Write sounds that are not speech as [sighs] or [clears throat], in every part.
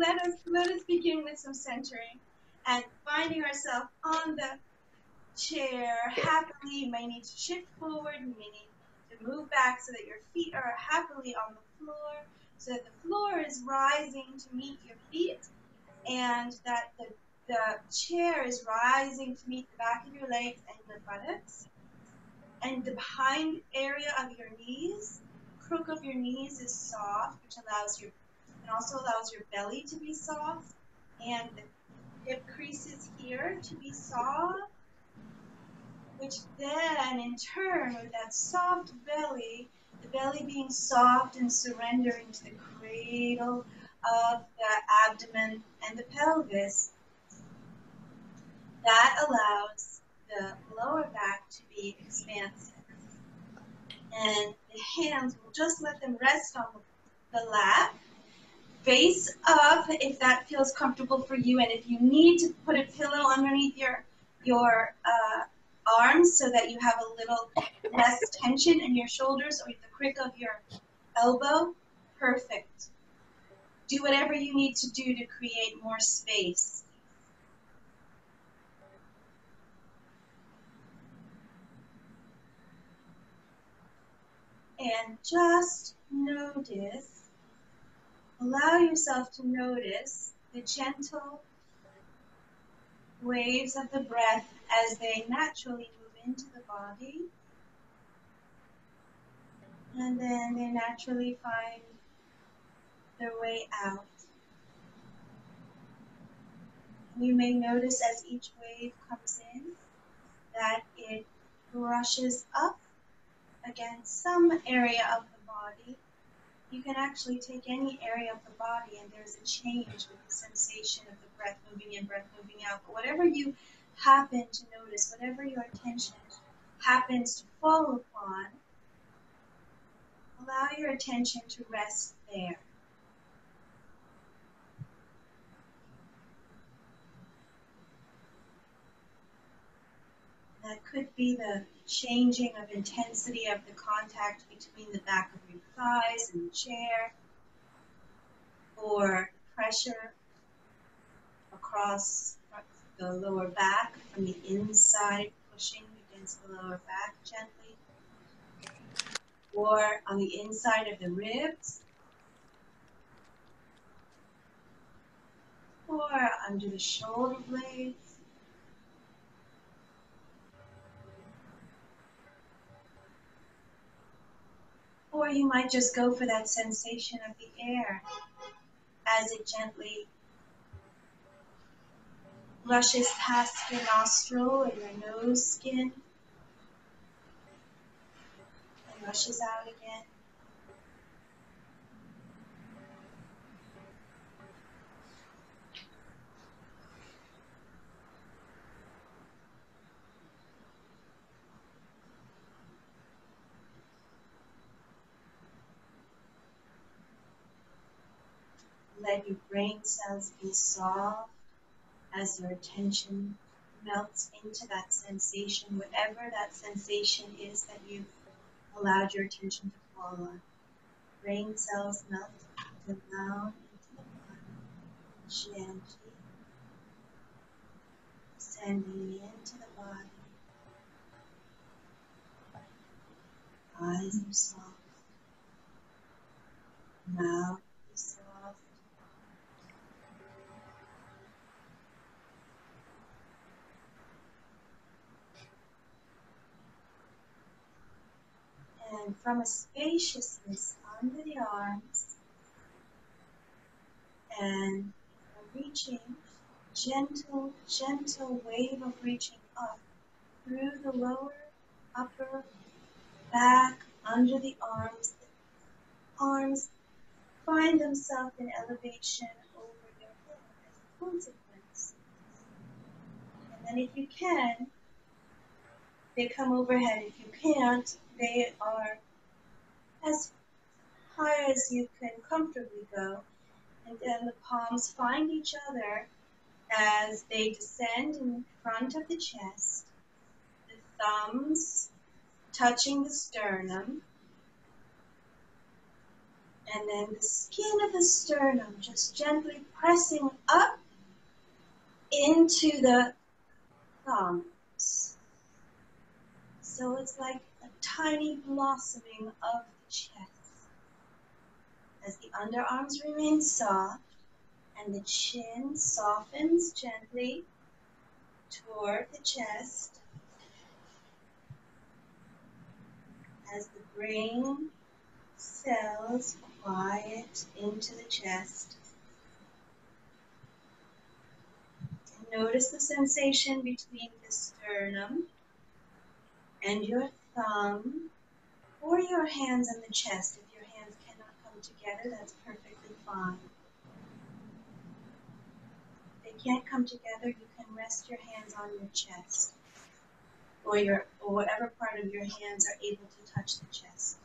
let us let us begin with some centering and finding ourselves on the chair happily. You may need to shift forward. You may need to move back so that your feet are happily on the floor, so that the floor is rising to meet your feet, and that the the chair is rising to meet the back of your legs and your buttocks. And the behind area of your knees, crook of your knees is soft, which allows your also allows your belly to be soft and the hip creases here to be soft which then in turn with that soft belly the belly being soft and surrendering to the cradle of the abdomen and the pelvis that allows the lower back to be expansive. And the hands will just let them rest on the lap face up if that feels comfortable for you. And if you need to put a pillow underneath your your uh, arms so that you have a little less tension in your shoulders or the crick of your elbow perfect. Do whatever you need to do to create more space. And just notice Allow yourself to notice the gentle waves of the breath as they naturally move into the body. And then they naturally find their way out. You may notice as each wave comes in that it brushes up against some area of the body you can actually take any area of the body and there's a change with the sensation of the breath moving in, breath moving out. But whatever you happen to notice, whatever your attention happens to fall upon, allow your attention to rest there. That could be the changing of intensity of the contact between the back of thighs and the chair, or pressure across the lower back from the inside, pushing against the lower back gently, or on the inside of the ribs, or under the shoulder blades. Or you might just go for that sensation of the air as it gently rushes past your nostril or your nose skin and rushes out again. Let your brain cells be soft as your attention melts into that sensation, whatever that sensation is that you've allowed your attention to fall on. Brain cells melt down into the body, gently sending into the body. Eyes are soft. Mouth and from a spaciousness under the arms and a reaching, gentle, gentle wave of reaching up through the lower, upper, back, under the arms. The arms find themselves in elevation over your head as a consequence. And then if you can, they come overhead. If you can't, they are as high as you can comfortably go. And then the palms find each other as they descend in front of the chest, the thumbs touching the sternum, And then the skin of the sternum just gently pressing up into the thumbs. So it's like a tiny blossoming of chest. As the underarms remain soft and the chin softens gently toward the chest. As the brain cells quiet into the chest. Notice the sensation between the sternum and your thumb or your hands on the chest. If your hands cannot come together, that's perfectly fine. If they can't come together, you can rest your hands on your chest or your or whatever part of your hands are able to touch the chest.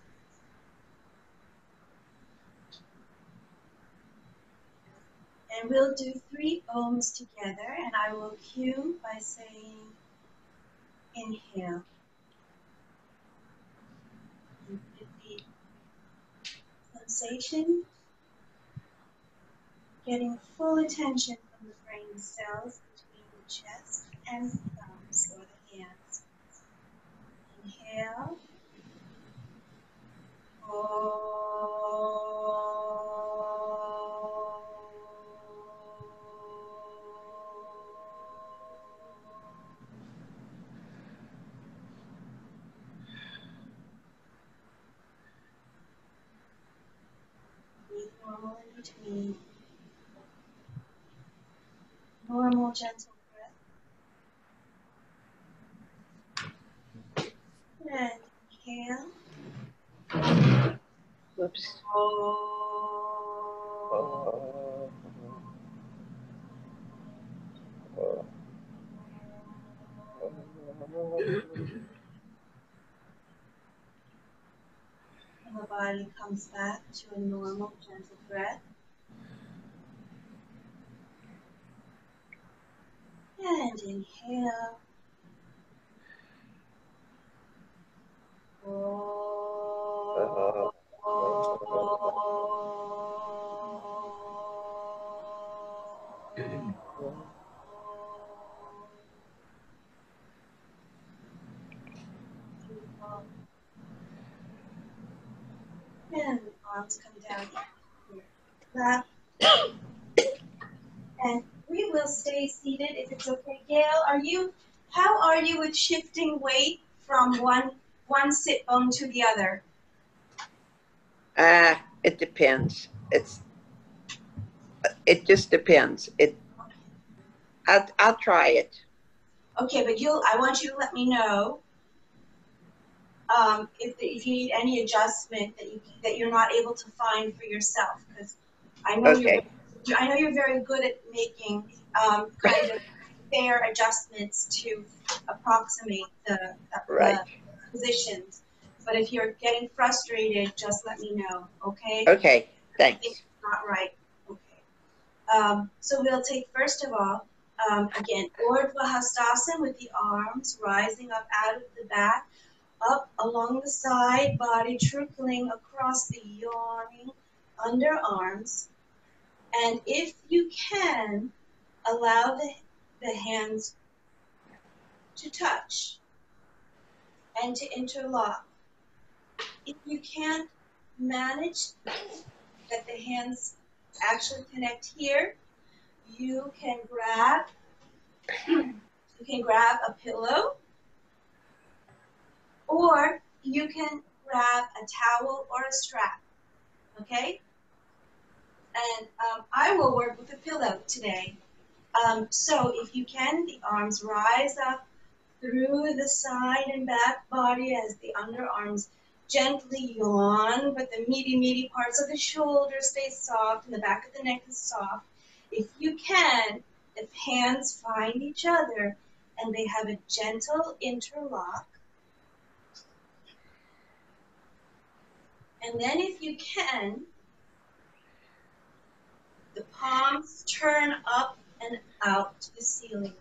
And we'll do three ohms together, and I will cue by saying inhale. And with the sensation, getting full attention from the brain cells between the chest and the thumbs or the hands. Inhale. Breathe normal in between. Normal, gentle breath. And inhale. Whoops. Oh. And the body comes back to a normal, gentle breath. And inhale. And arms come down here. [coughs] Lap. And we will stay seated if it's okay. Gail, are you, how are you with shifting weight from one, one sit bone to the other? Uh, it depends. It's it just depends. It I'll I'll try it. Okay, but you'll, I want you to let me know um, if, if you need any adjustment that you, that you're not able to find for yourself, because I know you're, Okay. you- I know you're very good at making, um, kind of fair adjustments to approximate the, the Right. positions. But if you're getting frustrated, just let me know, okay? Okay. Thanks. it's not right. Okay. Um, so we'll take first of all, um, again, Urdhva Hastasana with the arms rising up out of the back, up along the side, body trickling across the yawning underarms. And if you can, allow the, the hands to touch and to interlock. If you can't manage that the hands actually connect here, you can grab you can grab a pillow or you can grab a towel or a strap. Okay? And um, I will work with a pillow today. Um, so if you can, the arms rise up through the side and back body as the underarms gently yawn, but the meaty, meaty parts of the shoulders stay soft and the back of the neck is soft. If you can, if hands find each other and they have a gentle interlock, and then if you can, the palms turn up and out to the ceiling.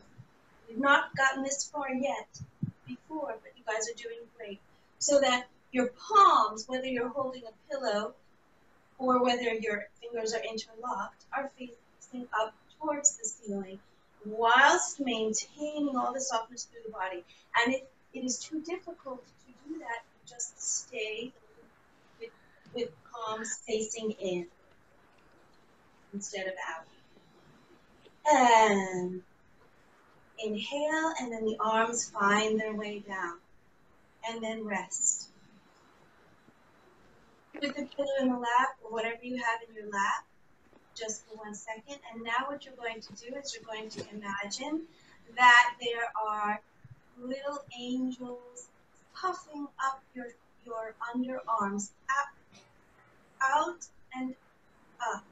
We've not gotten this far yet before, but you guys are doing great. So that your palms, whether you're holding a pillow or whether your fingers are interlocked, are facing up towards the ceiling whilst maintaining all the softness through the body. And if it is too difficult to do that, just stay with, with palms facing in instead of out. And inhale, and then the arms find their way down. And then rest. Put the pillow in the lap or whatever you have in your lap just for one second. And now what you're going to do is you're going to imagine that there are little angels puffing up your, your underarms, up, out and up.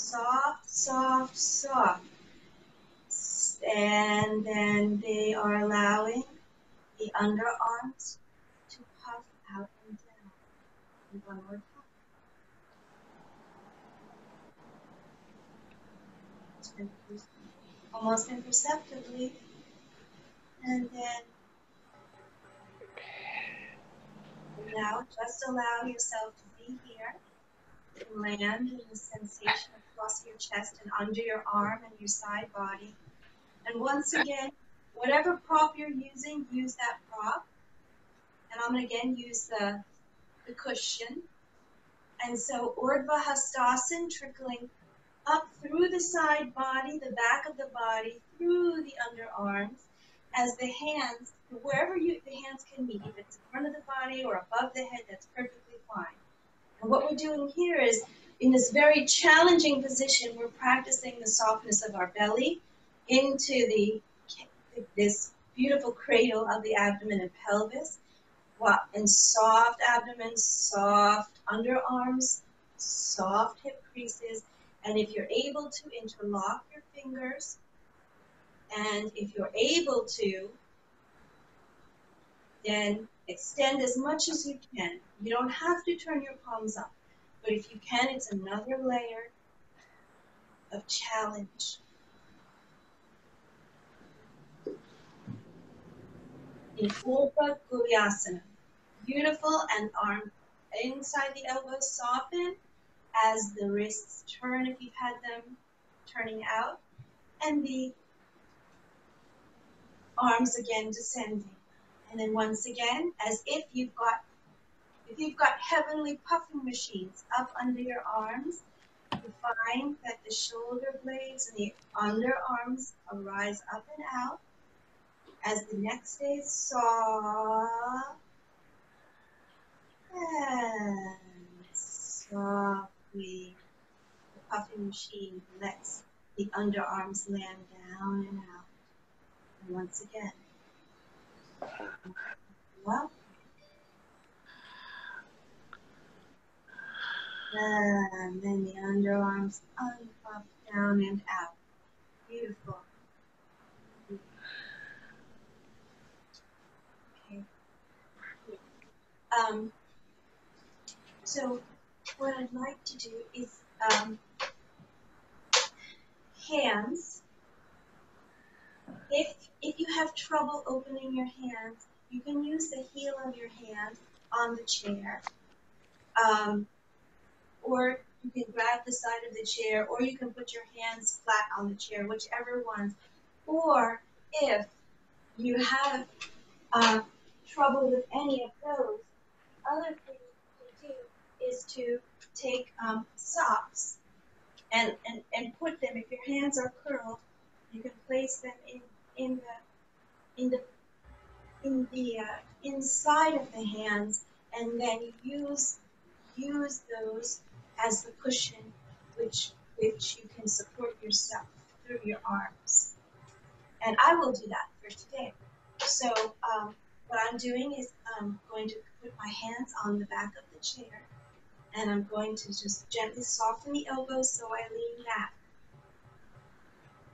Soft, soft, soft. And then they are allowing the underarms to puff out and down. And one more time. almost imperceptibly. And then now just allow yourself to be here. Land in the sensation across your chest and under your arm and your side body. And once again, whatever prop you're using, use that prop. And I'm going to again use the, the cushion. And so Urdhva Hastasan trickling up through the side body, the back of the body, through the underarms, as the hands, wherever you, the hands can meet, if it's in front of the body or above the head, that's perfectly fine. And what we're doing here is, in this very challenging position, we're practicing the softness of our belly into the this beautiful cradle of the abdomen and pelvis. And soft abdomen, soft underarms, soft hip creases, and if you're able to interlock your fingers, and if you're able to, then extend as much as you can. You don't have to turn your palms up, but if you can, it's another layer of challenge. In Urdhva Gulyasana, beautiful and arm inside the elbows soften as the wrists turn if you've had them turning out, and the arms again descending. And then once again, as if you've got if you've got heavenly puffing machines up under your arms, you find that the shoulder blades and the underarms arise up and out as the neck stays soft and softly. the puffing machine lets the underarms land down and out. And once again, well, and then the underarms up, down and out. Beautiful. Okay. Um, so what I'd like to do is um, hands. If, if you have trouble opening your hands, you can use the heel of your hand on the chair. Um, or you can grab the side of the chair, or you can put your hands flat on the chair, whichever one. Or if you have uh, trouble with any of those, other thing to do is to take um, socks and, and, and put them, if your hands are curled, you can place them in, in the, in the, in the uh, inside of the hands and then use, use those as the cushion which, which you can support yourself through your arms. And I will do that for today. So um, what I'm doing is I'm going to put my hands on the back of the chair and I'm going to just gently soften the elbows so I lean back.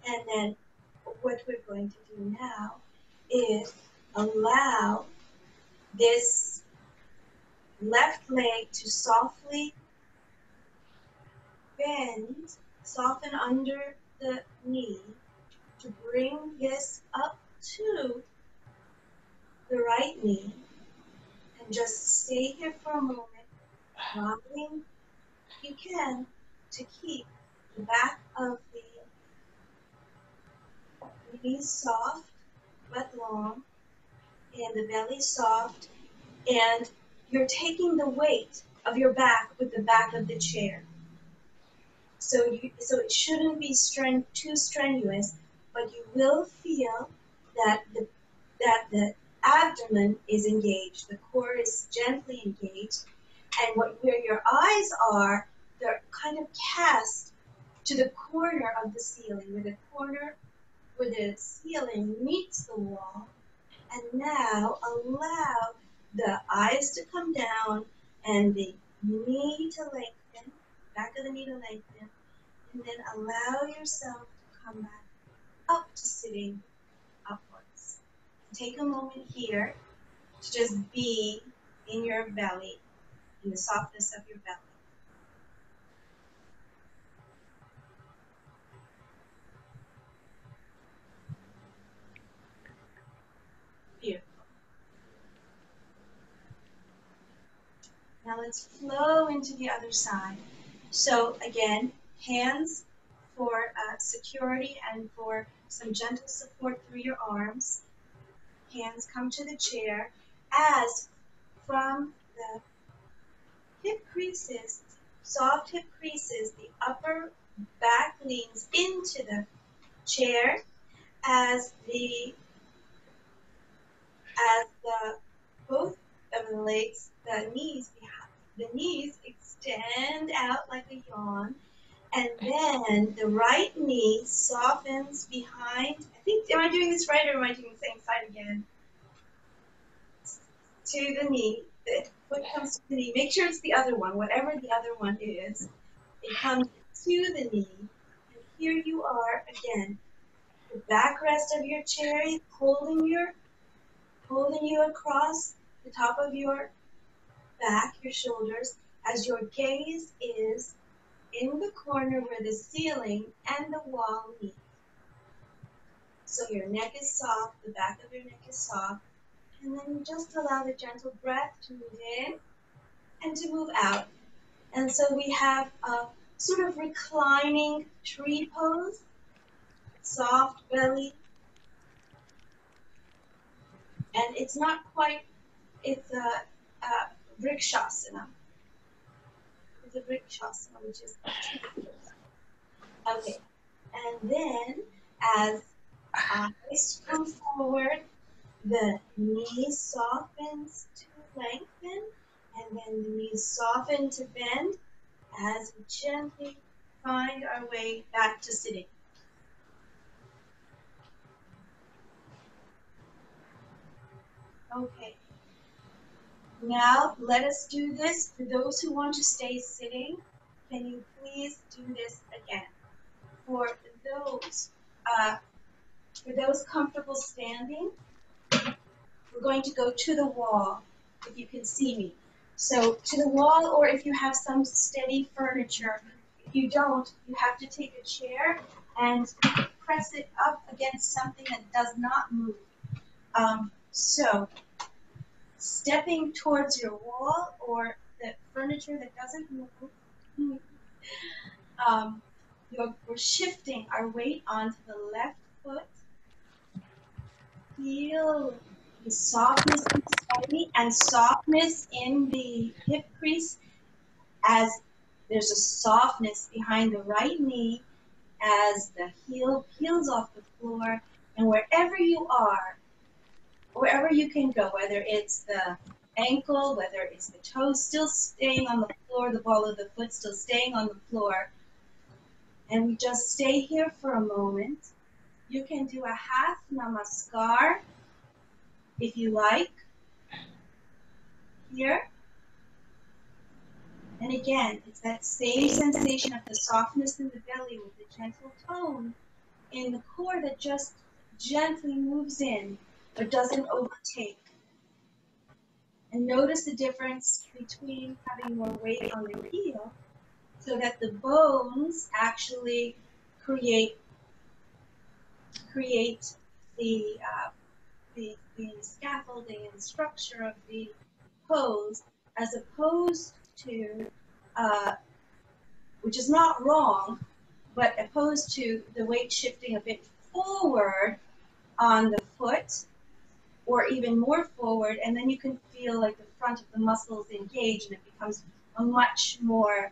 And then what we're going to do now is allow this left leg to softly bend, soften under the knee to bring this up to the right knee and just stay here for a moment Rocking, you can to keep the back of the knees soft but long, and the belly soft, and you're taking the weight of your back with the back of the chair. So you, so it shouldn't be too strenuous, but you will feel that the that the abdomen is engaged, the core is gently engaged, and what where your eyes are, they're kind of cast to the corner of the ceiling, where the corner where the ceiling meets the wall. And now allow the eyes to come down and the knee to lengthen, back of the knee to lengthen, and then allow yourself to come back up to sitting upwards. Take a moment here to just be in your belly, in the softness of your belly. Now let's flow into the other side. So again, hands for uh, security and for some gentle support through your arms. Hands come to the chair. As from the hip creases, soft hip creases, the upper back leans into the chair. As the as the both of the legs, the knees the knees extend out like a yawn, and then the right knee softens behind. I think am I doing this right or am I doing the same side again? To the knee. The foot comes to the knee. Make sure it's the other one, whatever the other one is. It comes to the knee. And here you are again. The backrest of your chair, holding your holding you across the top of your back, your shoulders, as your gaze is in the corner where the ceiling and the wall meet. So your neck is soft, the back of your neck is soft, and then just allow the gentle breath to move in and to move out. And so we have a sort of reclining tree pose, soft belly, and it's not quite, it's a, a. It's a vrikshasana, which is okay. And then as eyes come forward, the knees softens to lengthen, and then the knees soften to bend as we gently find our way back to sitting. Okay. Now let us do this. For those who want to stay sitting, can you please do this again? For those, uh, for those comfortable standing, we're going to go to the wall, if you can see me. So to the wall, or if you have some steady furniture. If you don't, you have to take a chair and press it up against something that does not move. Um, so stepping towards your wall or the furniture that doesn't move. [laughs] Um, we're shifting our weight onto the left foot. Feel the softness in the body and softness in the hip crease as there's a softness behind the right knee as the heel peels off the floor. And wherever you are, wherever you can go, whether it's the ankle, whether it's the toes still staying on the floor, the ball of the foot still staying on the floor. And we just stay here for a moment. You can do a half namaskar if you like. Here. And again, it's that same sensation of the softness in the belly with the gentle tone in the core that just gently moves in but doesn't overtake. And notice the difference between having more weight on the heel so that the bones actually create create the, uh, the, the scaffolding and structure of the pose as opposed to uh, which is not wrong, but opposed to the weight shifting a bit forward on the foot or even more forward, and then you can feel like the front of the muscles engage and it becomes a much more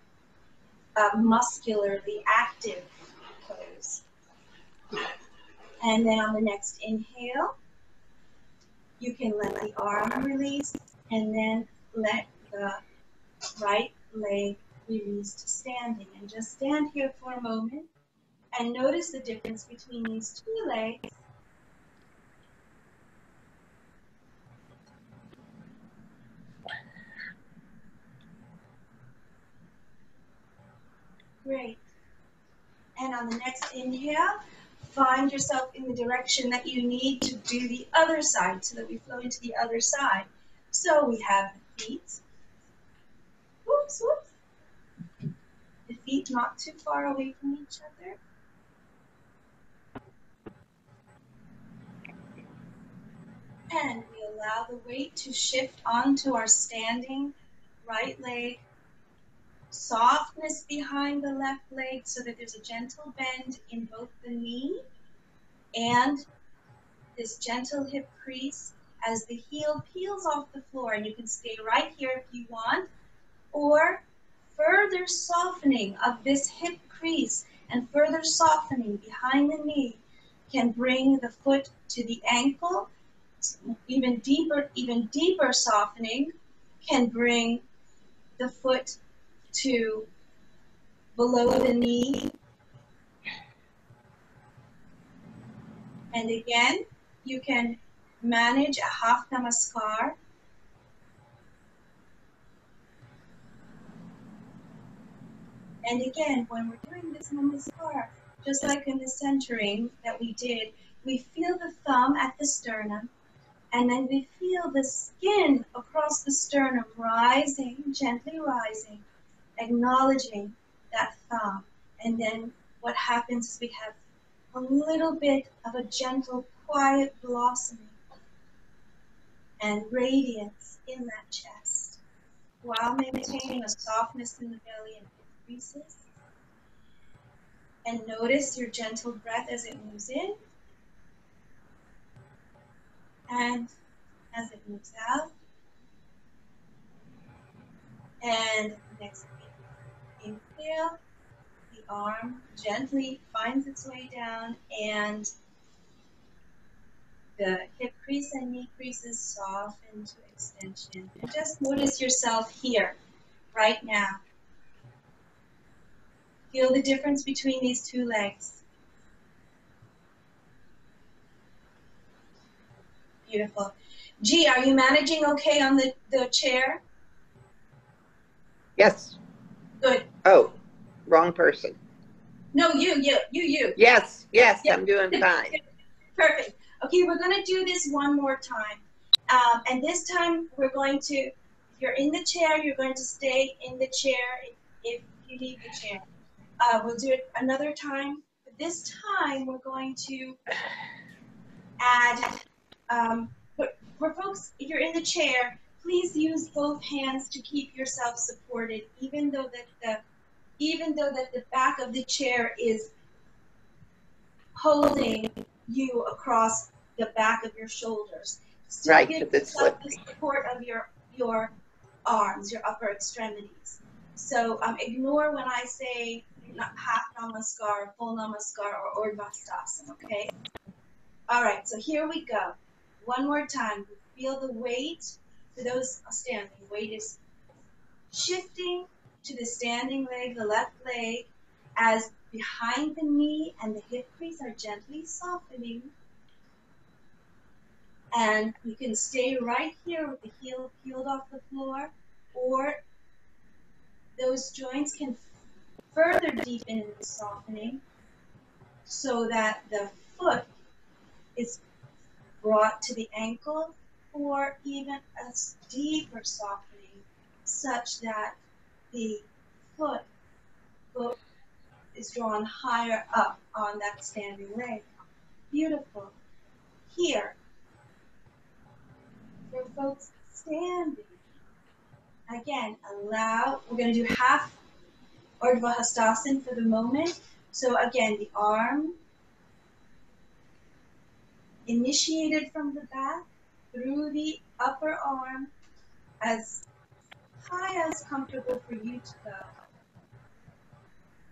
uh, muscularly active pose. And then on the next inhale, you can let the arm release and then let the right leg release to standing. And just stand here for a moment and notice the difference between these two legs Great. And on the next inhale, find yourself in the direction that you need to do the other side so that we flow into the other side. So we have the feet. Whoops, whoops. The feet not too far away from each other. And we allow the weight to shift onto our standing right leg softness behind the left leg so that there's a gentle bend in both the knee and this gentle hip crease as the heel peels off the floor. And you can stay right here if you want, or further softening of this hip crease and further softening behind the knee can bring the foot to the ankle. Even deeper, even deeper softening can bring the foot to below the knee. And again, you can manage a half namaskar. And again, when we're doing this namaskar, just like in the centering that we did, we feel the thumb at the sternum, and then we feel the skin across the sternum rising, gently rising acknowledging that thumb. And then what happens is we have a little bit of a gentle, quiet blossoming and radiance in that chest while maintaining a softness in the belly and increases. And notice your gentle breath as it moves in and as it moves out. And next inhale, the arm gently finds its way down and the hip crease and knee creases soften to extension. And just notice yourself here, right now. Feel the difference between these two legs. Beautiful. G, are you managing okay on the, the chair? Yes. Good. Oh, wrong person. No, you, you, you, you. Yes, yes, Yep. I'm doing [laughs] fine. Perfect. Okay, we're going to do this one more time. Um, and this time we're going to, if you're in the chair, you're going to stay in the chair if, if you need the chair. Uh, we'll do it another time. But this time we're going to add, um, for, for folks, if you're in the chair, please use both hands to keep yourself supported, even though that the even though that the back of the chair is holding you across the back of your shoulders. Still Right, give yourself the support of your your arms, your upper extremities. So um, ignore when I say not half namaskar, full namaskar, or urdhvastasana, okay? All right, so here we go. One more time. Feel the weight for those standing. Weight is shifting to the standing leg, the left leg, as behind the knee and the hip crease are gently softening. And you can stay right here with the heel peeled off the floor, or those joints can further deepen in the softening so that the foot is brought to the ankle or even a deeper softening such that the foot is drawn higher up on that standing leg. Beautiful. Here, for folks standing, again, allow, we're going to do half Urdhva Hastasana for the moment. So again, the arm initiated from the back through the upper arm as high as comfortable for you to go.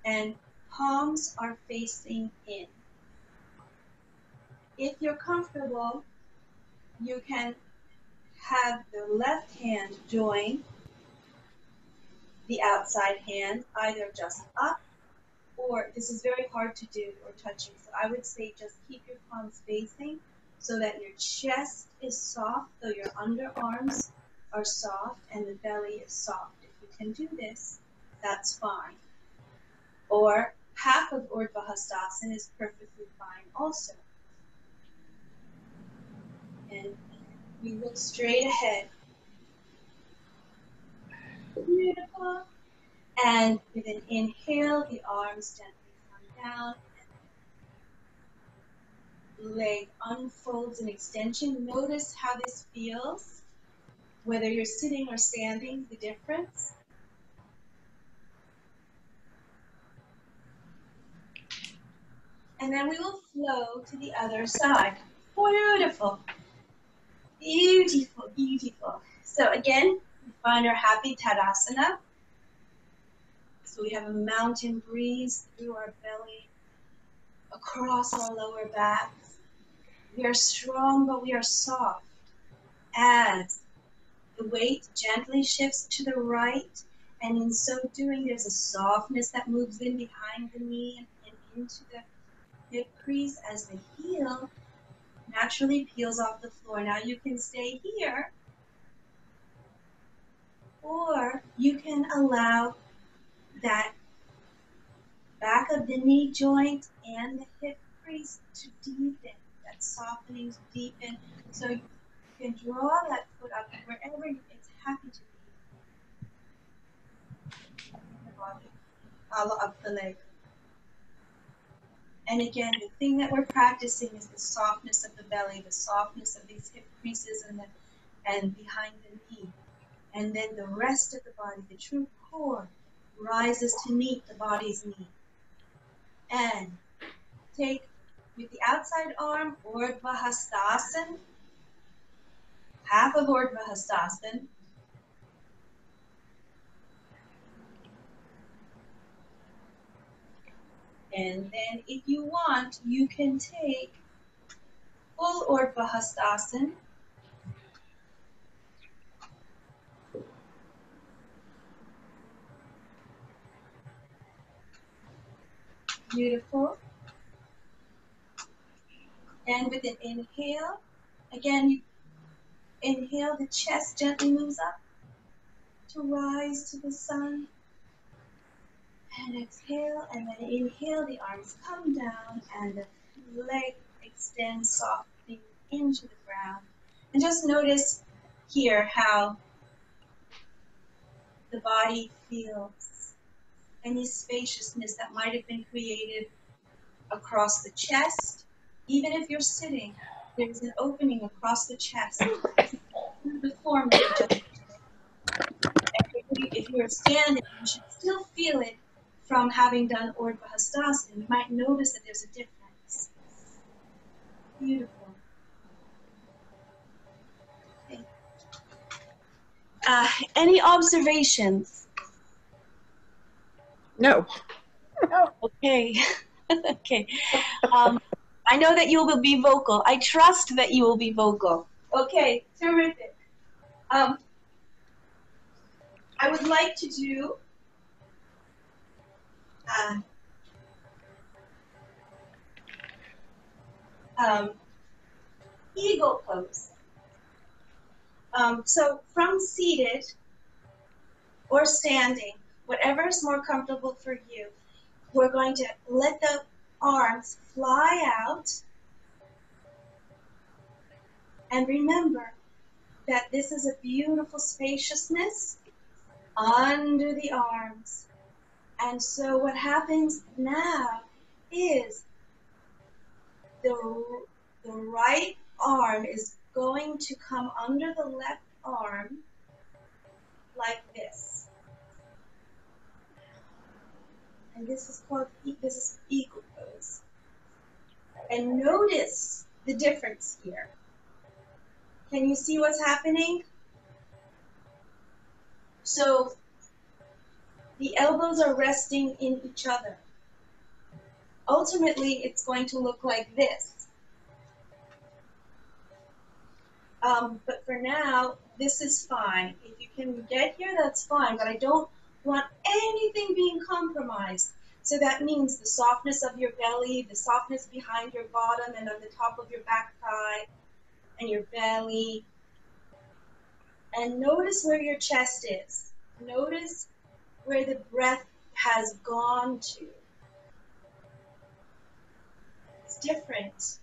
And palms are facing in. If you're comfortable, you can have the left hand join the outside hand, either just up or this is very hard to do or touching. So I would say just keep your palms facing so that your chest is soft, though your underarms are soft and the belly is soft. If you can do this, that's fine. Or half of Urdhva Hastasana is perfectly fine also. And we look straight ahead. Beautiful. And with an inhale, the arms gently come down. Leg unfolds in extension. Notice how this feels, whether you're sitting or standing, the difference. And then we will flow to the other side. Beautiful. Beautiful, beautiful. So again, find our happy Tadasana. So we have a mountain breeze through our belly, across our lower backs. We are strong, but we are soft. As the weight gently shifts to the right, and in so doing, there's a softness that moves in behind the knee and, into the hip crease as the heel naturally peels off the floor. Now you can stay here, or you can allow that back of the knee joint and the hip crease to deepen, softening to deepen. So you can draw that foot up wherever it's happy to be. The body, all up the leg. And again, the thing that we're practicing is the softness of the belly, the softness of these hip creases and the and behind the knee. And then the rest of the body, the true core, rises to meet the body's knee. And take with the outside arm, Urdhva Hastasana, half of Urdhva Hastasana. And then if you want, you can take full Urdhva Hastasana Beautiful. And with an inhale, again, you inhale, the chest gently moves up to rise to the sun. And exhale, and then inhale, the arms come down and the leg extends softly into the ground. And just notice here how the body feels any spaciousness that might have been created across the chest. Even if you're sitting, there's an opening across the chest. [coughs] the form just if you're standing, you should still feel it from having done Urdhva Hastasana. You might notice that there's a difference. Beautiful. Okay. Uh, any observations? No. No. [laughs] Okay. [laughs] okay. Um, I know that you will be vocal. I trust that you will be vocal. Okay, terrific. Um, I would like to do uh, um, eagle pose. Um, so from seated or standing, whatever is more comfortable for you. We're going to let the arms fly out. And remember that this is a beautiful spaciousness under the arms. And so what happens now is the, the right arm is going to come under the left arm like this. And this is called this is. And notice the difference here. Can you see what's happening? So the elbows are resting in each other. Ultimately, it's going to look like this. Um, but for now, this is fine. If you can get here, that's fine, but I don't want anything being compromised. So that means the softness of your belly, the softness behind your bottom and on the top of your back thigh and your belly. And notice where your chest is. Notice where the breath has gone to. It's different.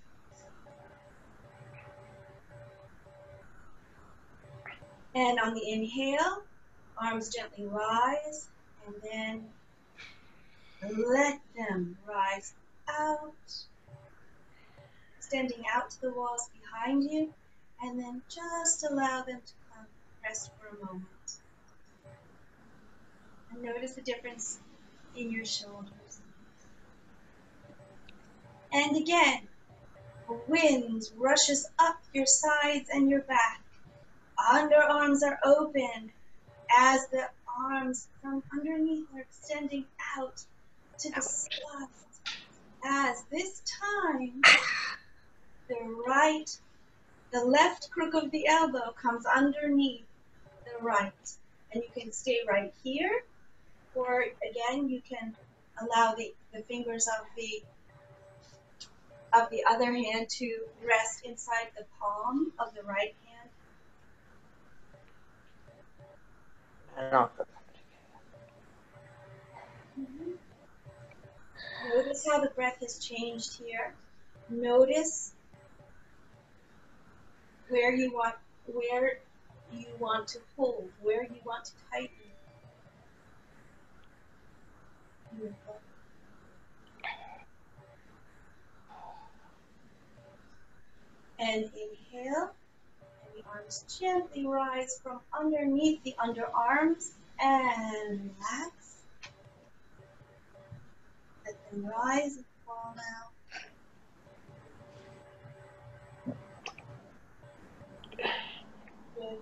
And on the inhale, arms gently rise and then let them rise out, extending out to the walls behind you, and then just allow them to come rest for a moment. And notice the difference in your shoulders. And again, the wind rushes up your sides and your back. Underarms are open as the arms from underneath are extending out to discuss. As this time, the right, the left crook of the elbow comes underneath the right. And you can stay right here or again, you can allow the, the fingers of the of the other hand to rest inside the palm of the right hand. Notice how the breath has changed here. Notice where you want where you want to hold, where you want to tighten. And inhale. And the arms gently rise from underneath the underarms and relax. Let them rise and fall now. Good.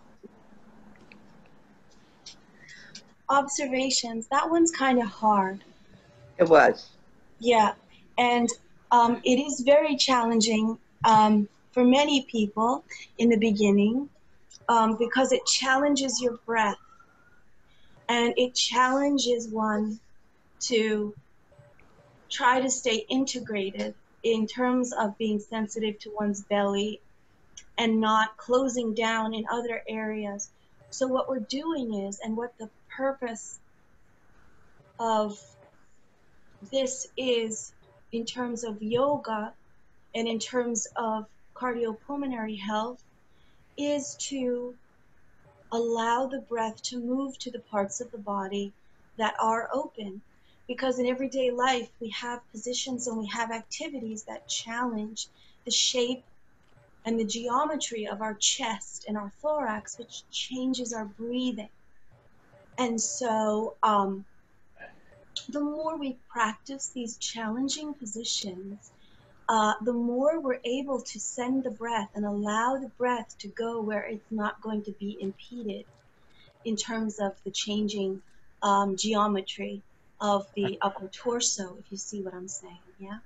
Observations. That one's kind of hard. It was. Yeah, and um, it is very challenging um, for many people in the beginning um, because it challenges your breath and it challenges one to try to stay integrated in terms of being sensitive to one's belly and not closing down in other areas. So, what we're doing is, and what the purpose of this is in terms of yoga and in terms of cardiopulmonary health is to allow the breath to move to the parts of the body that are open because in everyday life we have positions and we have activities that challenge the shape and the geometry of our chest and our thorax which changes our breathing. And so um, the more we practice these challenging positions, uh, the more we're able to send the breath and allow the breath to go where it's not going to be impeded in terms of the changing um, geometry of the upper torso, if you see what I'm saying, yeah?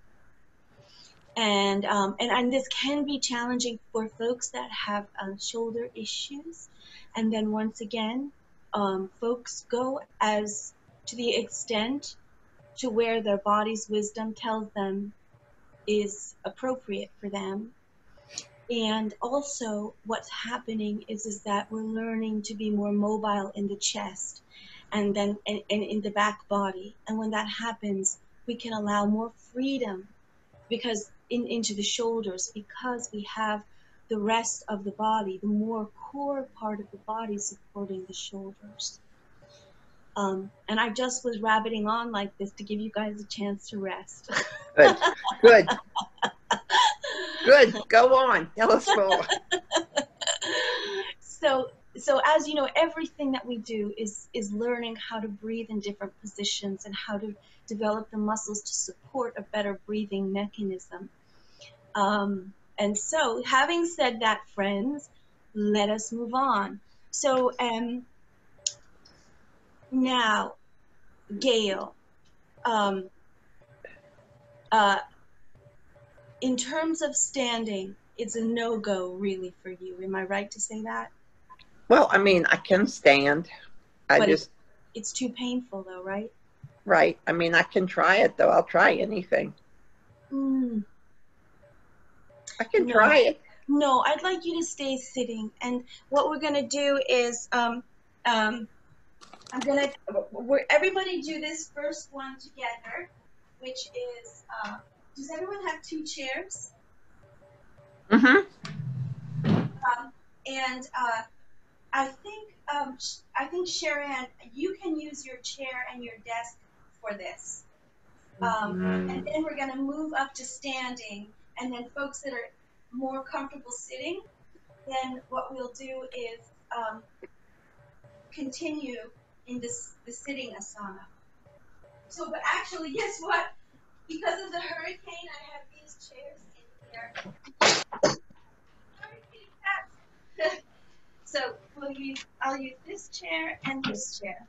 And, um, and, and this can be challenging for folks that have uh, shoulder issues. And then once again, um, folks go as to the extent to where their body's wisdom tells them is appropriate for them. And also what's happening is, is that we're learning to be more mobile in the chest and then and, and in the back body. And when that happens, we can allow more freedom because in, into the shoulders because we have the rest of the body, the more core part of the body supporting the shoulders. Um, and I just was rabbiting on like this to give you guys a chance to rest. Good, good, [laughs] good. Go on, tell us more. [laughs] so, so as you know, everything that we do is is learning how to breathe in different positions and how to develop the muscles to support a better breathing mechanism. Um, and so, having said that, friends, let us move on. So, um, now, Gail, um, uh, in terms of standing, it's a no go really for you. Am I right to say that? Well, I mean, I can stand. I But just, It's too painful though, right? right. I mean, I can try it though. I'll try anything. Mm, I can No. try it. no, I'd like you to stay sitting. And what we're gonna do is, um, um, I'm gonna, we're, everybody do this first one together, which is, uh, does everyone have two chairs? Mm-hmm. Um, and uh, I think um, I think Sharon, you can use your chair and your desk for this. Um, and then we're going to move up to standing, and then folks that are more comfortable sitting, then what we'll do is um, continue in this the sitting asana. So, but actually, [laughs] guess what? Because of the hurricane, I have these chairs in here. [laughs] So we'll use I'll use this chair and this chair.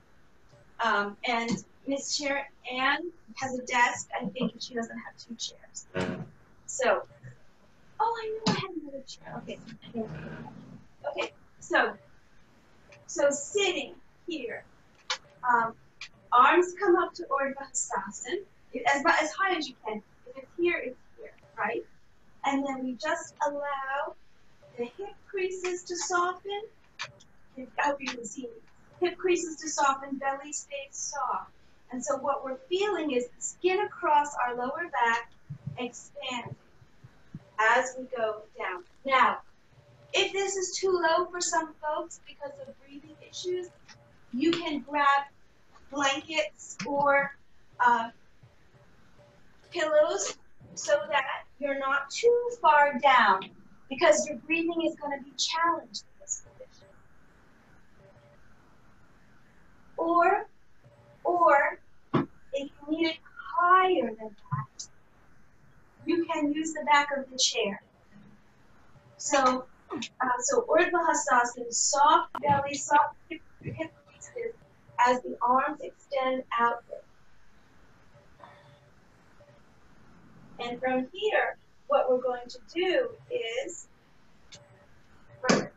Um, and Miss Chair Anne has a desk. I think she doesn't have two chairs. So, oh, I know I have another chair. Okay, okay. So, so sitting here, um, arms come up to Urdhva Hastasana, as as high as you can. If it's here, it's here, right? And then we just allow the hip creases to soften. I hope you can see. Hip creases to soften, belly stays soft. And so what we're feeling is the skin across our lower back expanding as we go down. Now, if this is too low for some folks because of breathing issues, you can grab blankets or uh, pillows so that you're not too far down because your breathing is going to be challenged in this position. Or, or if you need it higher than that, you can use the back of the chair. So, uh, so Urdhva Hastasana, soft belly, soft hip, hip creases as the arms extend outward. And from here, what we're going to do is the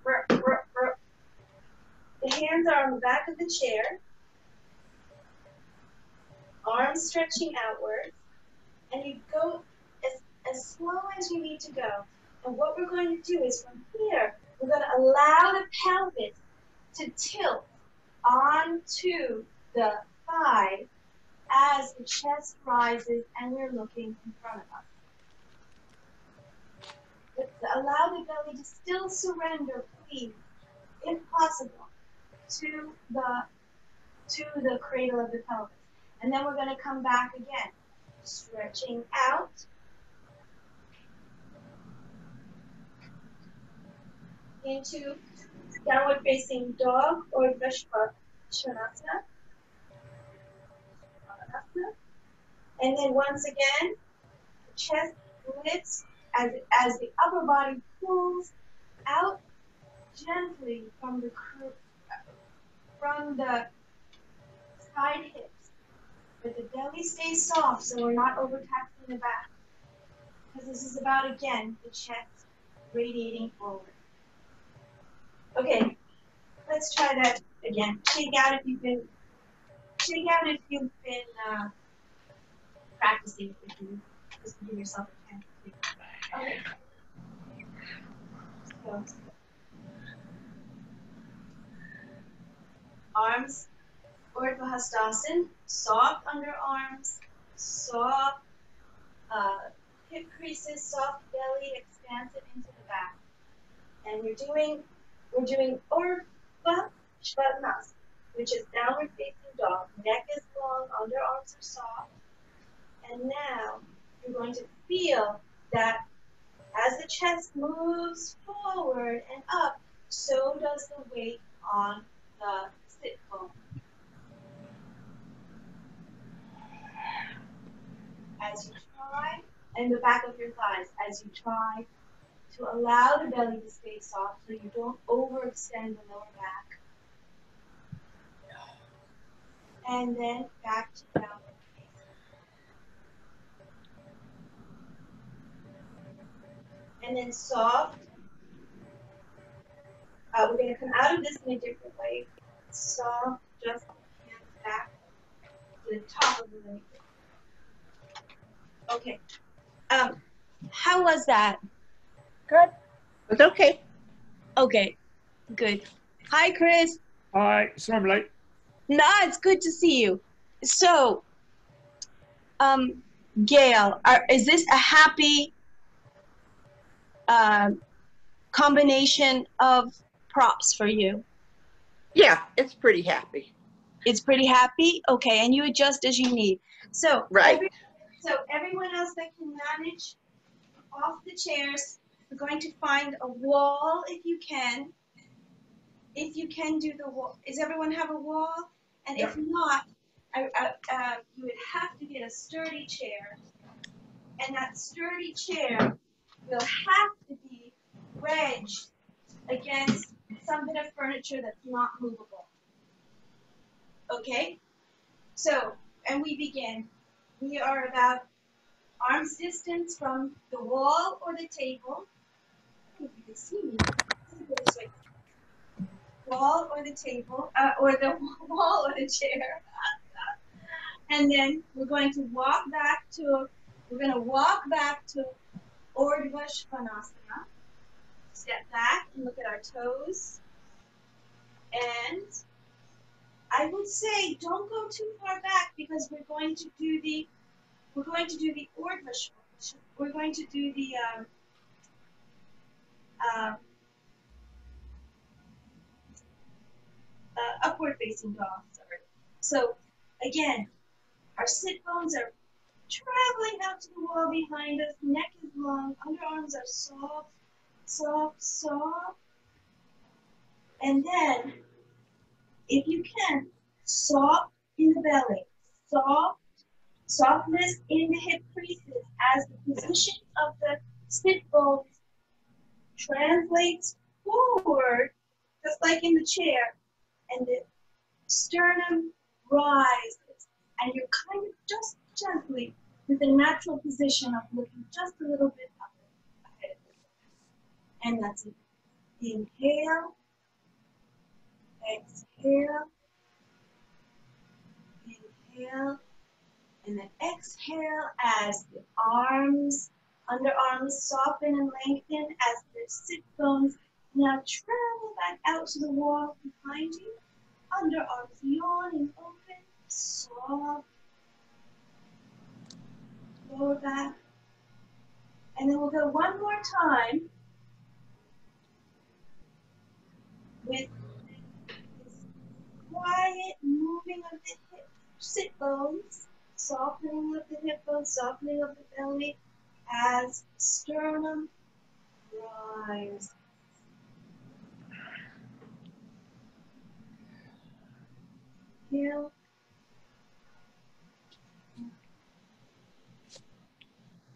hands are on the back of the chair, arms stretching outward, and you go as, as slow as you need to go. And what we're going to do is from here, we're going to allow the pelvis to tilt onto the thigh as the chest rises and we're looking in front of us. But allow the belly to still surrender, please, if possible, to the to the cradle of the pelvis. And then we're going to come back again, stretching out. Into downward facing dog or Vishwasana. And then once again, chest lifts as, as the upper body pulls out gently from the from the side hips. But the belly stays soft so we're not overtaxing the back. Because this is about, again, the chest radiating forward. Okay, let's try that again. Shake out if you've been, shake out if you've been uh, practicing with you. Just give yourself a chance. Okay. So, arms, Urdhva Hastasana, soft underarms, soft uh, hip creases, soft belly, expansive into the back. And we're doing, we're doing Urdhva which is downward facing dog. Neck is long, underarms are soft. And now you're going to feel that as the chest moves forward and up, so does the weight on the sit bone. As you try, and the back of your thighs as you try to allow the belly to stay soft so you don't overextend the lower back. And then back to downward. And then soft. Uh, we're going to come out of this in a different way. Soft, just hands back to the top of the leg. Okay. Um, how was that? Good. It's okay. Okay, good. Hi, Chris. Hi, sorry I'm late. No, it's good to see you. So, um, Gail, are, is this a happy um, combination of props for you? Yeah, it's pretty happy. It's pretty happy. Okay, and you adjust as you need. So, Right. every- so everyone else that can manage off the chairs, we're going to find a wall if you can. If you can do the wall, does everyone have a wall? And if not, I, I, uh, you would have to get a sturdy chair. And that sturdy chair will have to be wedged against some bit of furniture that's not movable. Okay? So, and we begin. We are about arm's distance from the wall or the table. If you can see me. This way. Wall or the table, uh, or the [laughs] wall or the chair. and then we're going to walk back to, we're going to walk back to Urdhva Svanasana. Step back and look at our toes. And I would say don't go too far back because we're going to do the we're going to do the Urdhva Sh- we're going to do the um, um, uh, upward facing dog. Sorry. So again, our sit bones are traveling out to the wall behind us. Neck is long. Underarms are soft, soft, soft. And then, if you can, soft in the belly, soft, softness in the hip creases as the position of the sit bones translates forward, just like in the chair, and the sternum rises, and you're kind of just gently with a natural position of looking just a little bit up ahead. And that's it. Inhale. Exhale. Inhale. And then exhale as the arms, underarms soften and lengthen as the sit bones now travel back out to the wall behind you. Underarms yawning open, soft. Lower back. And then we'll go one more time with quiet moving of the hip, sit bones, softening of the hip bones, softening of the belly as sternum rise. Inhale.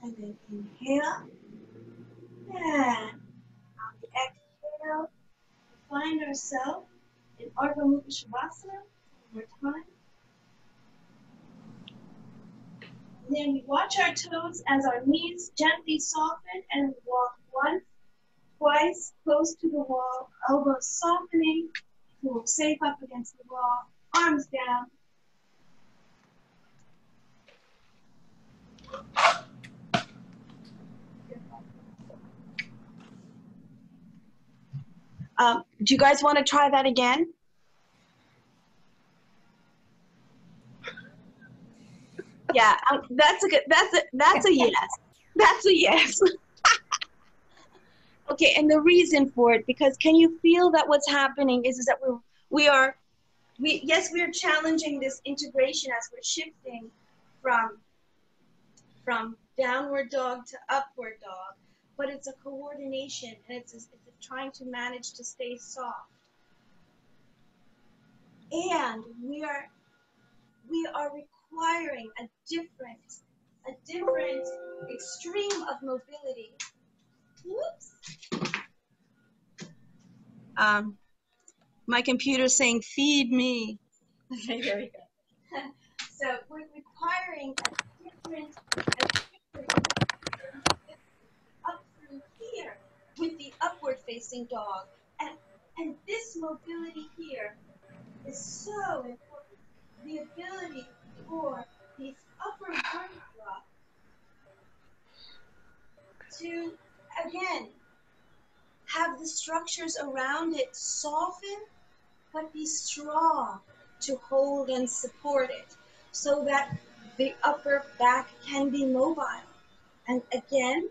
And then inhale. And on the exhale, find ourselves in Ardha Mukha Svanasana one more time. And then we watch our toes as our knees gently soften and walk once, twice, close to the wall, elbows softening, pull safe up against the wall, arms down. Um, do you guys want to try that again? Yeah, um, that's a good. That's a that's a yes. That's a yes. [laughs] okay, and the reason for it because can you feel that what's happening is is that we're we are we yes we are challenging this integration as we're shifting from from downward dog to upward dog, but it's a coordination and it's a, it's a trying to manage to stay soft. And we are we are requiring a different a different extreme of mobility. Whoops. Um, my computer's saying, feed me. [laughs] Okay, there we go. [laughs] so we're requiring a different, a different up through here with the upward facing dog. And, and this mobility here is so important. The ability for these upper vertebra to, again, have the structures around it soften but be strong to hold and support it so that the upper back can be mobile. And again,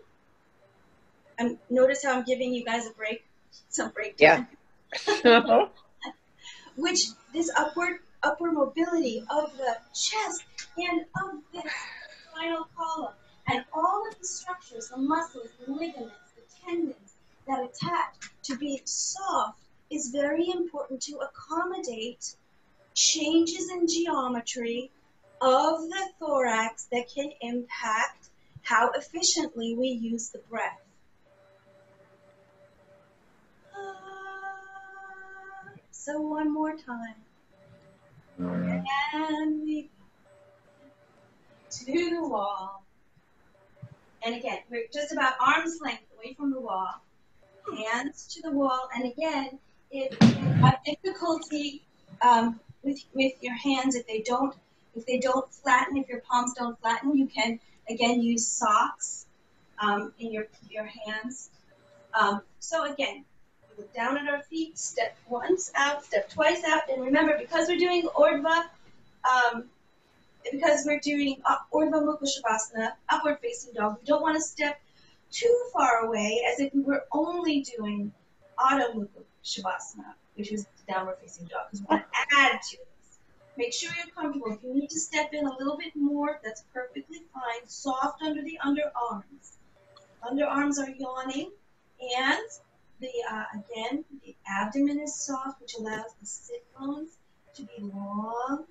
and notice how I'm giving you guys a break, some break time. Yeah. [laughs] [laughs] Which this upward upward mobility of the chest and of this spinal column and all of the structures, the muscles, the ligaments, the tendons that attach to be soft is very important to accommodate changes in geometry of the thorax that can impact how efficiently we use the breath. So one more time. And we to the wall. And again, we're just about arm's length away from the wall. Hands to the wall. And again, if you have difficulty um, with with your hands, if they don't if they don't flatten, if your palms don't flatten, you can again use socks um, in your your hands. Um, so again, look down at our feet, step once out, step twice out, and remember because we're doing Urdhva, um, because we're doing uh, Urdhva Mukha Svanasana, upward facing dog, we don't want to step too far away as if we were only doing Adho Mukha Svanasana, which is downward facing dog, because we want to add to this. Make sure you're comfortable. If you need to step in a little bit more, that's perfectly fine. Soft under the underarms. Underarms are yawning, and the uh, again the abdomen is soft, which allows the sit bones to be long,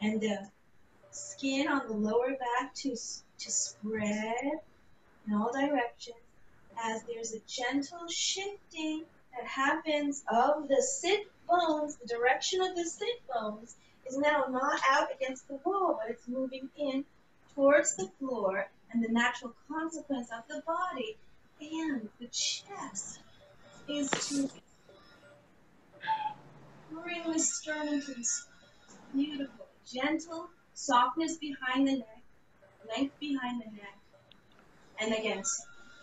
and the skin on the lower back to to spread in all directions as there's a gentle shifting that happens of the sit bones, the direction of the sit bones is now not out against the wall, but it's moving in towards the floor, and the natural consequence of the body and the chest is to bring the sternum to this beautiful, gentle softness behind the neck, length behind the neck, and again,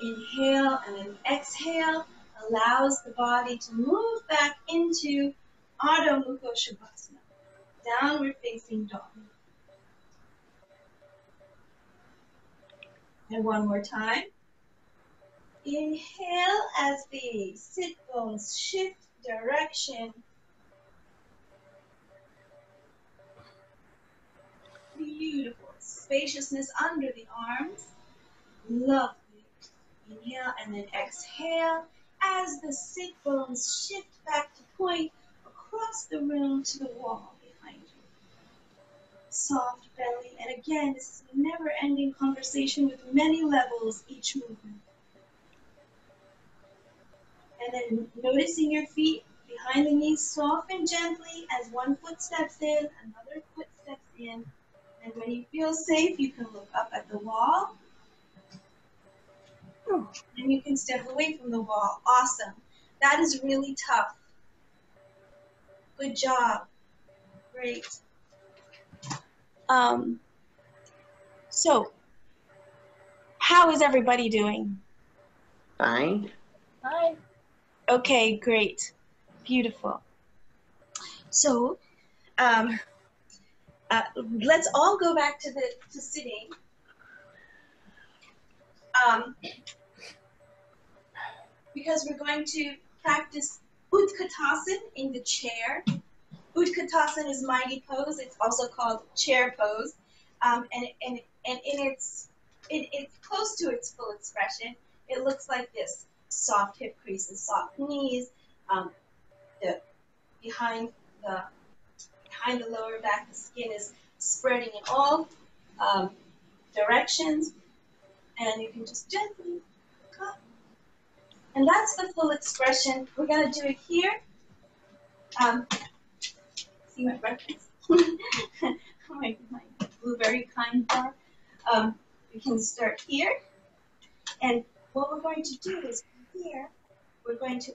inhale and then exhale allows the body to move back into Adho Mukha Svanasana, downward facing dog. And one more time. Inhale as the sit bones shift direction. Beautiful spaciousness under the arms. Lovely. Inhale and then exhale as the sit bones shift back to point across the room to the wall behind you. Soft belly. And again, this is a never ending conversation with many levels each movement. And then noticing your feet behind the knees, soften gently as one foot steps in, another foot steps in. And when you feel safe, you can look up at the wall and you can step away from the wall. Awesome. That is really tough. Good job. Great. Um, so, how is everybody doing? Fine. Fine. Okay, great. Beautiful. So, um, uh, let's all go back to the to sitting. Um, because we're going to practice Utkatasana in the chair. Utkatasana is mighty pose. It's also called chair pose. Um, and, and, and in its, it, it's close to its full expression. It looks like this. Soft hip creases, soft knees, um, the, behind the behind the lower back, the skin is spreading in all um, directions, and you can just gently cut. And that's the full expression. We're to do it here. Um, see my breakfast? [laughs] my, my blueberry kind bar. Um, we can start here. And what we're going to do is here, we're going to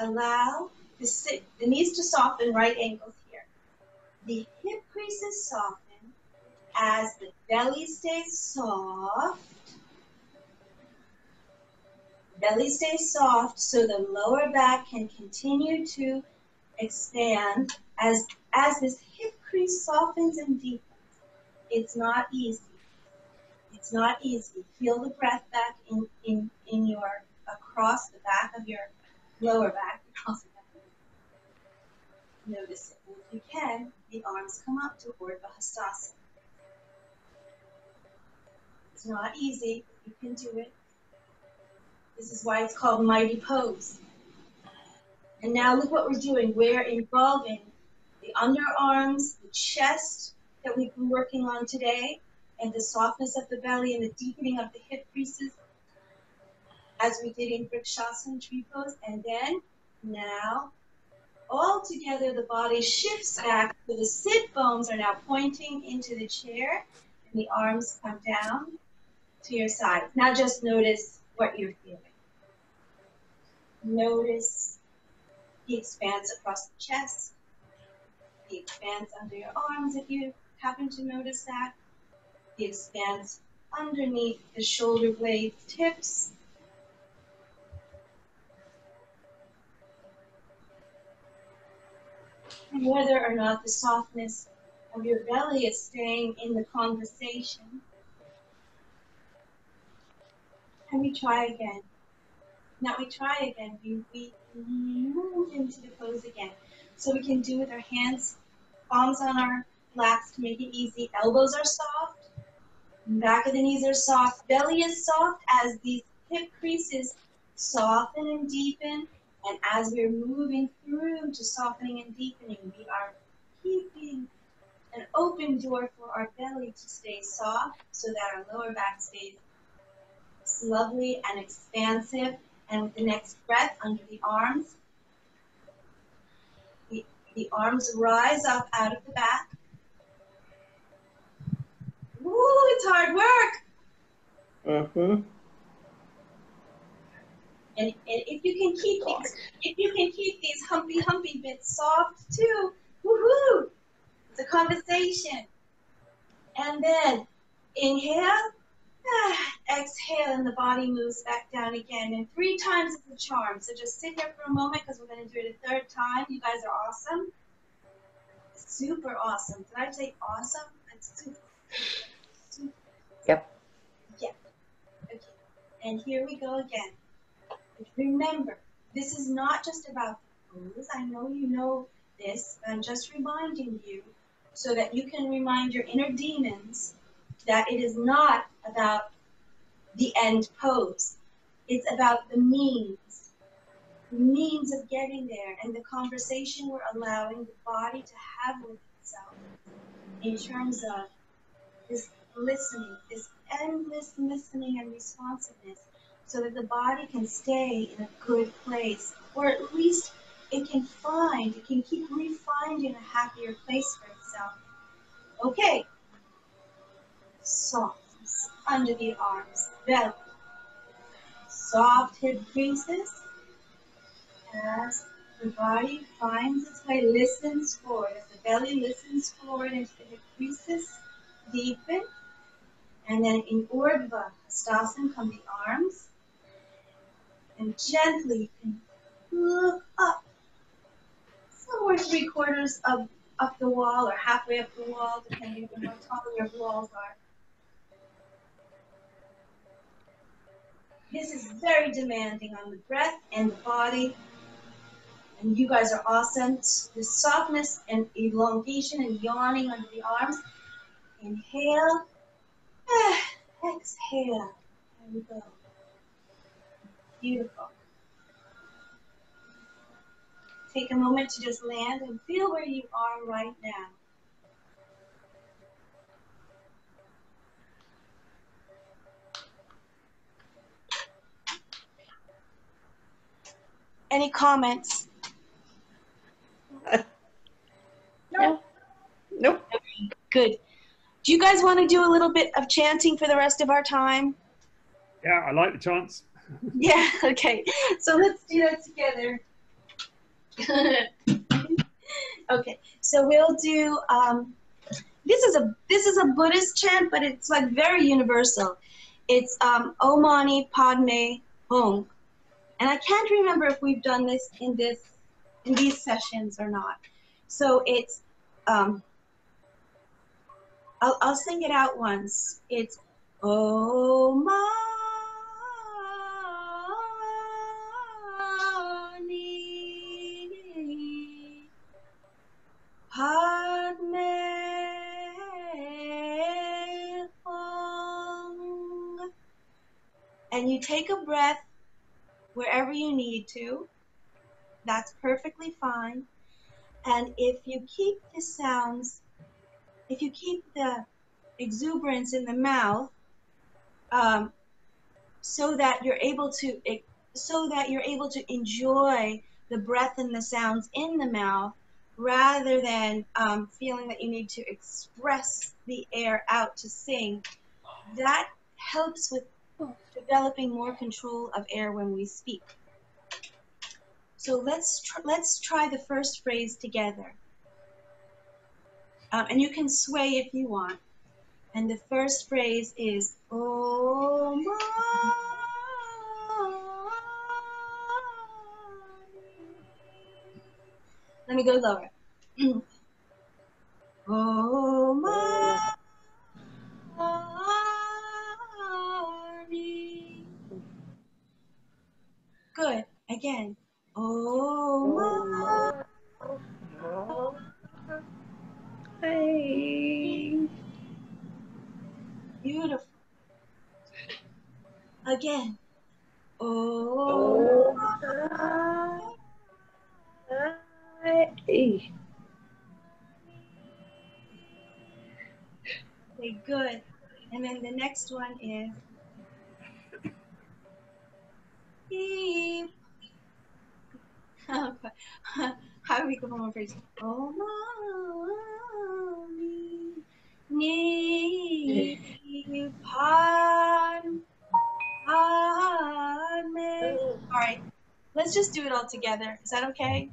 allow the, sit, the knees to soften right angles here. The hip creases soften as the belly stays soft. Belly stays soft so the lower back can continue to expand as, as this hip crease softens and deepens. It's not easy. It's not easy. Feel the breath back in, in, in your, across the back of your lower back, the. Notice it. And if you can, the arms come up toward Urdhva Hastasana. It's not easy, you can do it. This is why it's called mighty pose. And now look what we're doing. We're involving the underarms, the chest that we've been working on today, and the softness of the belly and the deepening of the hip creases as we did in Vrikshasana tree pose. And then now all together the body shifts back so the sit bones are now pointing into the chair and the arms come down to your sides. Now just notice what you're feeling. Notice the expanse across the chest, the expanse under your arms if you happen to notice that, the expanse underneath the shoulder blade tips. And whether or not the softness of your belly is staying in the conversation. And we try again. Now we try again. We, we move into the pose again. So we can do with our hands, palms on our laps to make it easy. Elbows are soft. Back of the knees are soft. Belly is soft as these hip creases soften and deepen. And as we're moving through to softening and deepening, we are keeping an open door for our belly to stay soft so that our lower back stays lovely and expansive. And with the next breath under the arms, the, the arms rise up out of the back. Woo, it's hard work. Mm-hmm. And, and if you can keep these, if you can keep these humpy humpy bits soft too, woohoo! It's a conversation. And then inhale, ah, [sighs] exhale, and the body moves back down again. And three times is a charm. So just sit here for a moment because we're going to do it a third time. You guys are awesome. Super awesome. Did I say awesome? That's super. super. Yep. Yeah. Okay. And here we go again. Remember, this is not just about the pose. I know you know this, I'm just reminding you so that you can remind your inner demons that it is not about the end pose. It's about the means, the means of getting there, and the conversation we're allowing the body to have with itself in terms of this listening, this endless listening and responsiveness so that the body can stay in a good place, or at least it can find, it can keep refinding a happier place for itself. Okay. Softness under the arms, belly. Soft hip creases as the body finds its way, listens forward. As the belly listens forward into the hip creases, deepen. And then in Urdhva Hastasana come the arms and gently look up somewhere three quarters of up the wall or halfway up the wall, depending on how tall your walls are. This is very demanding on the breath and the body. And you guys are awesome. The softness and elongation and yawning under the arms. Inhale. [sighs] Exhale. There we go. Beautiful. Take a moment to just land and feel where you are right now. Any comments? no. [laughs] no. Nope. Good. Do you guys want to do a little bit of chanting for the rest of our time? Yeah, I like the chants. Yeah, [laughs] okay. So let's do that together. [laughs] okay, so we'll do um, this is a this is a Buddhist chant, but it's like very universal. It's um, Om Mani Padme Hum. And I can't remember if we've done this in this in these sessions or not. So it's um, I'll, I'll sing it out once. It's Om Mani And you take a breath wherever you need to. That's perfectly fine. And if you keep the sounds, if you keep the exuberance in the mouth, um, so that you're able to, so that you're able to enjoy the breath and the sounds in the mouth, rather than um, feeling that you need to express the air out to sing, that helps with developing more control of air when we speak. So let's tr- let's try the first phrase together. Um, and you can sway if you want. And the first phrase is Om Let me go lower. [clears throat] Om Good. Again. Oh, Om Hey. Beautiful. Again. Oh. Hey. Okay, good. And then the next one is. How do we go more phrase? Oh, mommy, need pan, pan. All right, let's just do it all together. Is that okay?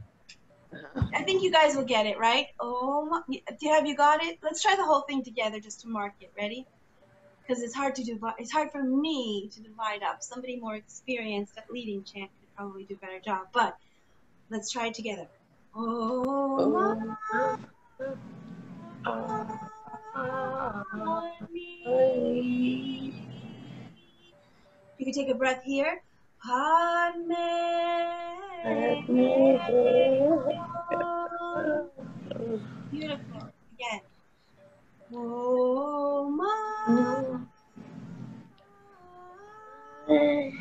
I think you guys will get it, right? Oh, have you got it? Let's try the whole thing together just to mark it. Ready? Because it's hard to divide. It's hard for me to divide up. Somebody more experienced at leading chant could probably do a better job. But let's try it together. Oh, ma- You can take a breath here. Padme. Beautiful. Again. Oh, Padme. Good.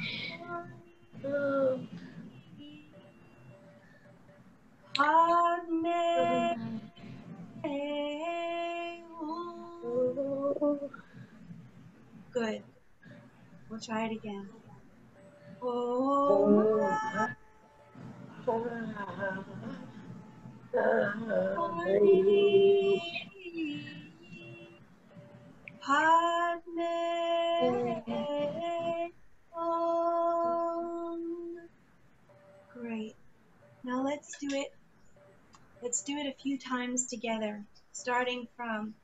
We'll try it again. Oh, Padme. Now let's do it. Let's do it a few times together, starting from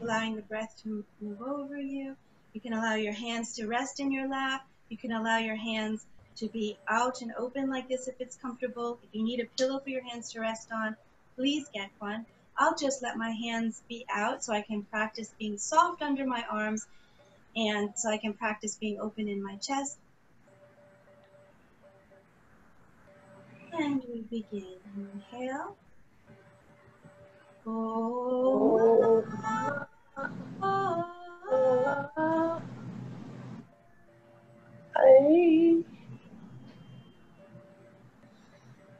allowing the breath to move over you. You can allow your hands to rest in your lap. You can allow your hands to be out and open like this if it's comfortable. If you need a pillow for your hands to rest on, please get one. I'll just let my hands be out so I can practice being soft under my arms and so I can practice being open in my chest. And we begin. Inhale. Oh.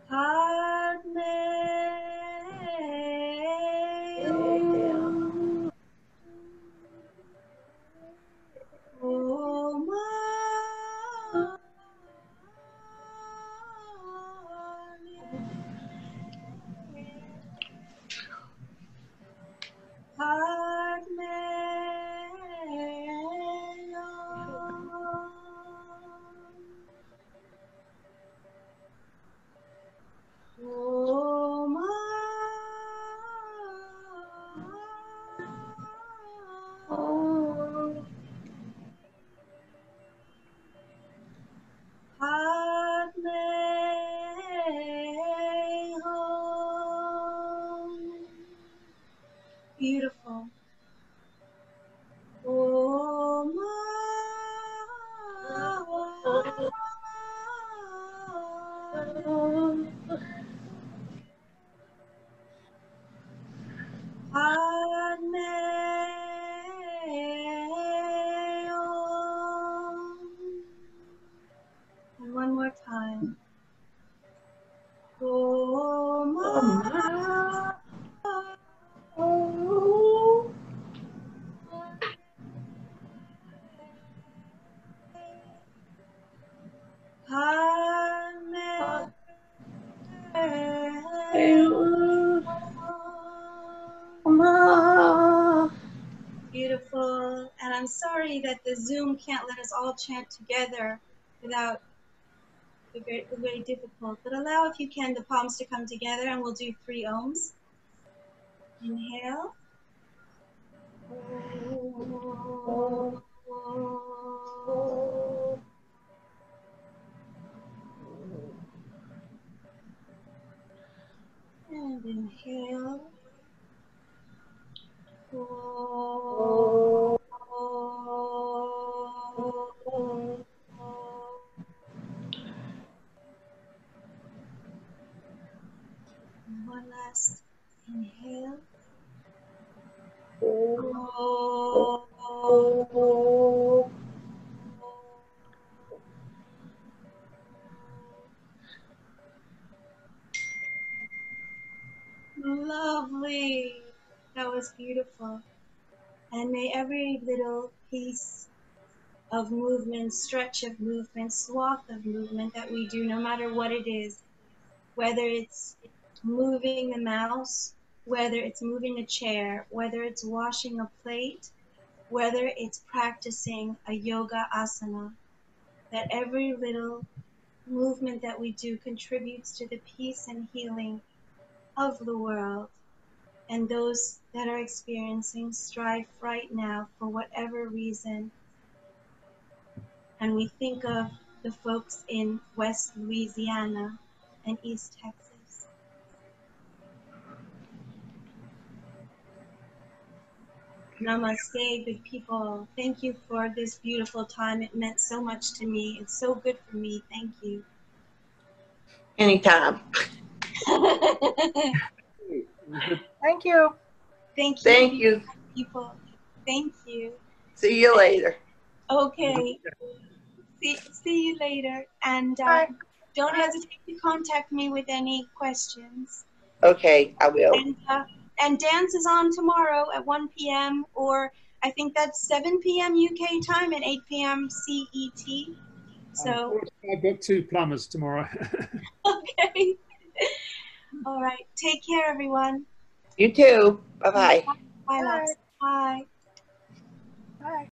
Padme. Chant together without very, very difficult. But allow, if you can, the palms to come together and we'll do three oms. Of movement, stretch of movement, swath of movement that we do, no matter what it is, whether it's moving the mouse, whether it's moving a chair, whether it's washing a plate, whether it's practicing a yoga asana, that every little movement that we do contributes to the peace and healing of the world and those that are experiencing strife right now for whatever reason. And we think of the folks in West Louisiana and East Texas. Namaste, good people. Thank you for this beautiful time. It meant so much to me. It's so good for me. Thank you. Anytime. [laughs] Thank you. Thank you, Thank you. people. Thank you. See you later. Okay. See, see you later. And uh, Bye. don't hesitate to contact me with any questions. Okay, I will. And, uh, and dance is on tomorrow at 1 p.m. or I think that's 7 p.m. UK time and 8 p.m. CET. So, I've got two plumbers tomorrow. [laughs] okay. [laughs] All right. Take care, everyone. You too. Bye bye. Bye, loves. Bye. Bye.